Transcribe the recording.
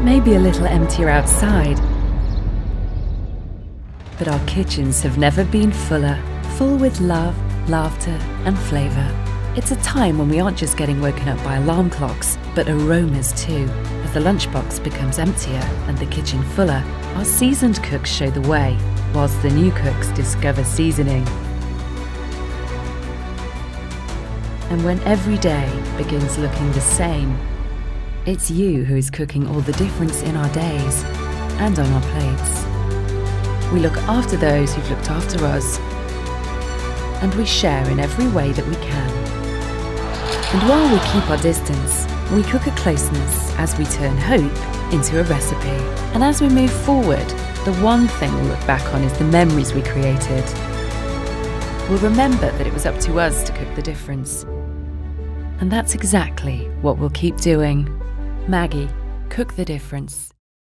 It may be a little emptier outside, but our kitchens have never been fuller, full with love, laughter, and flavour. It's a time when we aren't just getting woken up by alarm clocks, but aromas too. As the lunchbox becomes emptier and the kitchen fuller, our seasoned cooks show the way, whilst the new cooks discover seasoning. And when every day begins looking the same, it's you who is cooking all the difference in our days and on our plates. We look after those who've looked after us, and we share in every way that we can. And while we keep our distance, we cook a closeness as we turn hope into a recipe. And as we move forward, the one thing we'll look back on is the memories we created. We'll remember that it was up to us to cook the difference. And that's exactly what we'll keep doing. Maggi, cook the difference.